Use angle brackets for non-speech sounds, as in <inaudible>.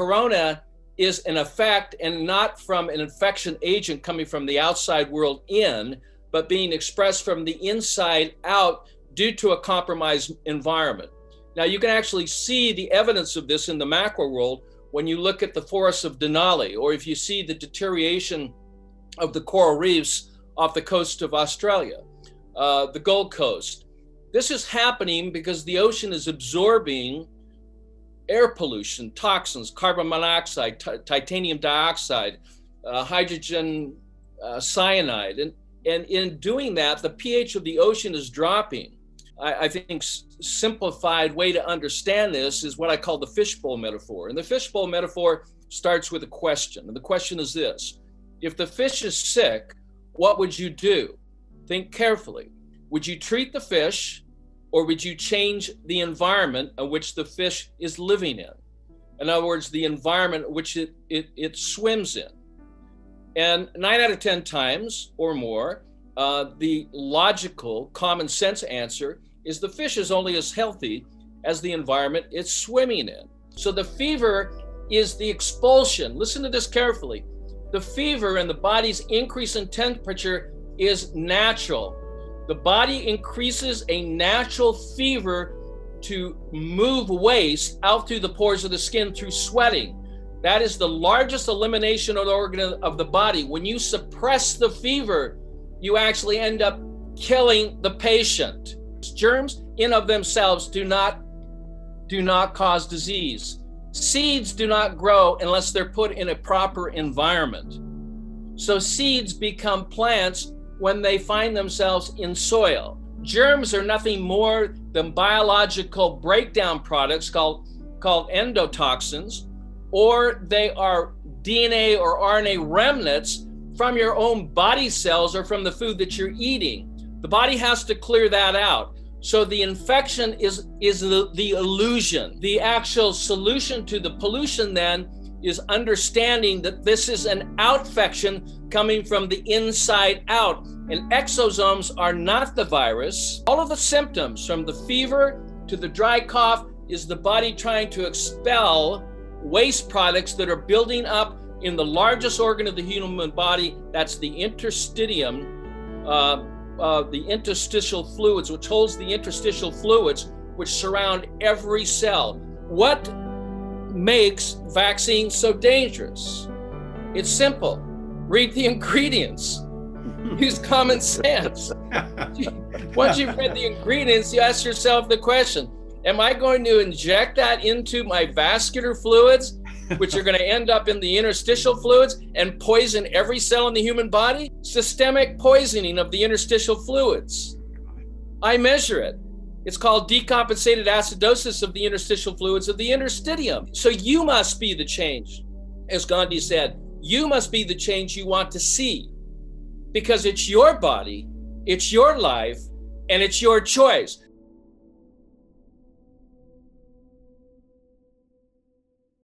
Corona is an effect and not from an infection agent coming from the outside world in, but being expressed from the inside out due to a compromised environment. Now, you can actually see the evidence of this in the macro world when you look at the forests of Denali, or if you see the deterioration of the coral reefs off the coast of Australia, uh, the Gold Coast. This is happening because the ocean is absorbing air pollution, toxins, carbon monoxide, titanium dioxide, uh, hydrogen uh, cyanide. And, and in doing that, the pH of the ocean is dropping. I, I think simplified way to understand this is what I call the fishbowl metaphor. And the fishbowl metaphor starts with a question. And the question is this If the fish is sick, what would you do? Think carefully. Would you treat the fish or would you change the environment in which the fish is living in? In other words, the environment which it, it, it swims in. And nine out of 10 times or more, uh, the logical, common sense answer is the fish is only as healthy as the environment it's swimming in. So the fever is the expulsion. Listen to this carefully. The fever and the body's increase in temperature is natural. The body increases a natural fever to move waste out through the pores of the skin through sweating. That is the largest elimination of the organ of the body. When you suppress the fever, you actually end up killing the patient. Germs in of themselves do not do not cause disease. Seeds do not grow unless they're put in a proper environment. So seeds become plants when they find themselves in soil. Germs are nothing more than biological breakdown products called called endotoxins or they are DNA or RNA remnants from your own body cells or from the food that you're eating. The body has to clear that out. So the infection is is the, the illusion. The actual solution to the pollution then is understanding that this is an outfection coming from the inside out. And exosomes are not the virus. All of the symptoms from the fever to the dry cough is the body trying to expel waste products that are building up in the largest organ of the human body. That's the interstitium. Uh, uh, the interstitial fluids, which holds the interstitial fluids which surround every cell. What makes vaccines so dangerous? It's simple. Read the <laughs> ingredients. Use common sense. <laughs> Once you've read the ingredients, you ask yourself the question Am I going to inject that into my vascular fluids which are going to end up in the interstitial fluids and poison every cell in the human body? Systemic poisoning of the interstitial fluids. I measure it. It's called decompensated acidosis of the interstitial fluids of the interstitium. So you must be the change. As Gandhi said, you must be the change you want to see because it's your body, it's your life, and it's your choice.